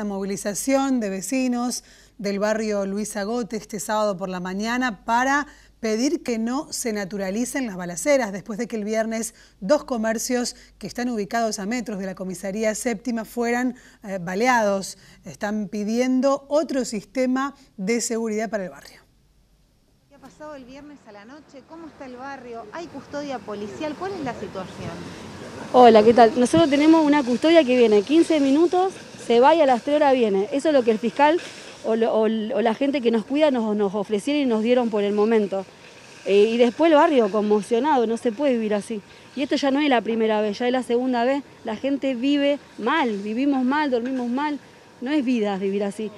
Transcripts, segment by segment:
una movilización de vecinos del barrio Luis Agote este sábado por la mañana para pedir que no se naturalicen las balaceras después de que el viernes dos comercios que están ubicados a metros de la comisaría séptima fueran eh, baleados. Están pidiendo otro sistema de seguridad para el barrio. ¿Qué ha pasado el viernes a la noche? ¿Cómo está el barrio? ¿Hay custodia policial? ¿Cuál es la situación? Hola, ¿qué tal? Nosotros tenemos una custodia que viene 15 minutos, se va a las 3 horas viene. Eso es lo que el fiscal o, la gente que nos cuida nos, nos, ofrecieron y nos dieron por el momento. Eh, y después el barrio conmocionado, no se puede vivir así. Y esto ya no es la primera vez, ya es la segunda vez. La gente vive mal, vivimos mal, dormimos mal. No es vida vivir así.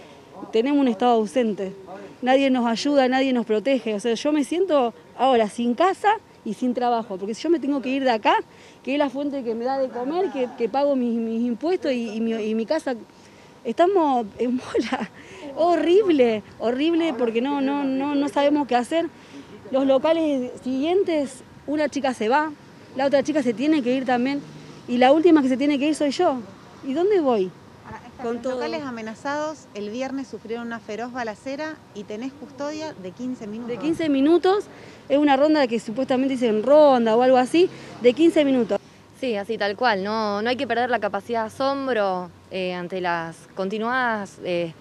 Tenemos un estado ausente. Nadie nos ayuda, nadie nos protege. O sea, yo me siento ahora sin casa y sin trabajo, porque si yo me tengo que ir de acá, que es la fuente que me da de comer, que, pago mis, impuestos y, mi, casa, estamos en bola horrible, horrible porque no, no, no, no sabemos qué hacer. Los locales siguientes, una chica se va, la otra chica se tiene que ir también y la última que se tiene que ir soy yo. ¿Y dónde voy? Con los locales amenazados, el viernes sufrieron una feroz balacera y tenés custodia de 15 minutos. De 15 minutos, es una ronda que supuestamente dicen ronda o algo así, de 15 minutos. Sí, así tal cual, no, no hay que perder la capacidad de asombro eh, ante las continuadas eh,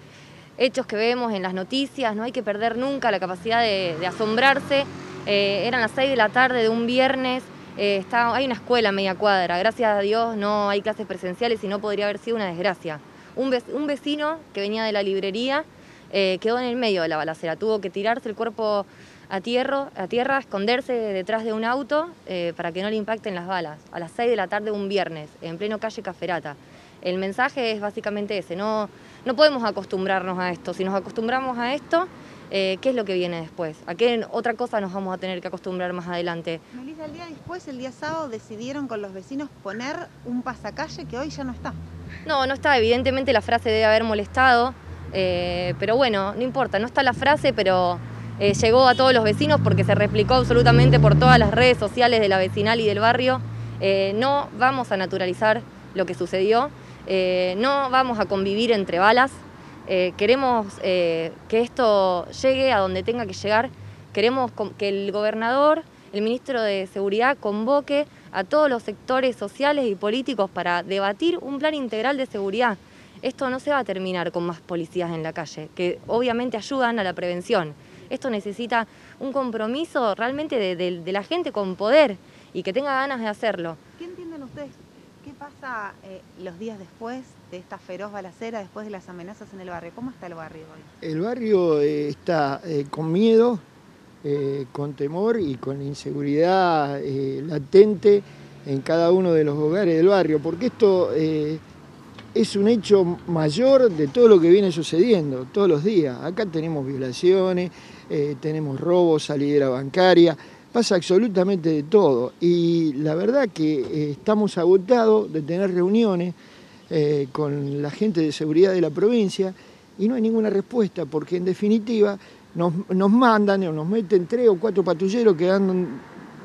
hechos que vemos en las noticias, no hay que perder nunca la capacidad de, asombrarse. Eh, eran las 6 de la tarde de un viernes, eh, hay una escuela a media cuadra, gracias a Dios no hay clases presenciales y no podría haber sido una desgracia. Un, vecino que venía de la librería eh, quedó en el medio de la balacera, tuvo que tirarse el cuerpo a tierra, a tierra esconderse detrás de un auto para que no le impacten las balas, a las 6 de la tarde de un viernes, en pleno calle Caferata. El mensaje es básicamente ese, no, no podemos acostumbrarnos a esto. Si nos acostumbramos a esto, eh, ¿qué es lo que viene después? ¿A qué otra cosa nos vamos a tener que acostumbrar más adelante? Melissa, el día después, el día sábado, decidieron con los vecinos poner un pasacalle que hoy ya no está. No, no está. Evidentemente la frase debe haber molestado, eh, pero bueno, no importa. No está la frase, pero eh, llegó a todos los vecinos porque se replicó absolutamente por todas las redes sociales de la vecinal y del barrio. no vamos a naturalizar lo que sucedió. Eh, no vamos a convivir entre balas, eh, queremos eh, que esto llegue a donde tenga que llegar, queremos que el gobernador, el ministro de Seguridad convoque a todos los sectores sociales y políticos para debatir un plan integral de seguridad. Esto no se va a terminar con más policías en la calle, que obviamente ayudan a la prevención. Esto necesita un compromiso realmente de la gente con poder y que tenga ganas de hacerlo. ¿Qué entienden ustedes ¿Qué pasa eh, los días después de esta feroz balacera, después de las amenazas en el barrio? ¿Cómo está el barrio hoy? El barrio eh, está eh, con miedo, con temor y con inseguridad latente en cada uno de los hogares del barrio, porque esto es un hecho mayor de todo lo que viene sucediendo todos los días. Acá tenemos violaciones, tenemos robos, salidera bancaria, pasa absolutamente de todo y la verdad que eh, estamos agotados de tener reuniones eh, con la gente de seguridad de la provincia y no hay ninguna respuesta porque en definitiva nos, mandan o nos meten tres o cuatro patrulleros que dan,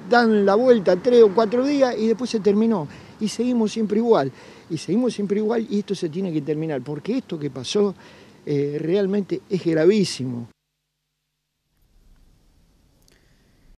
dan la vuelta tres o cuatro días y después se terminó y seguimos siempre igual y seguimos siempre igual y esto se tiene que terminar porque esto que pasó eh, realmente es gravísimo.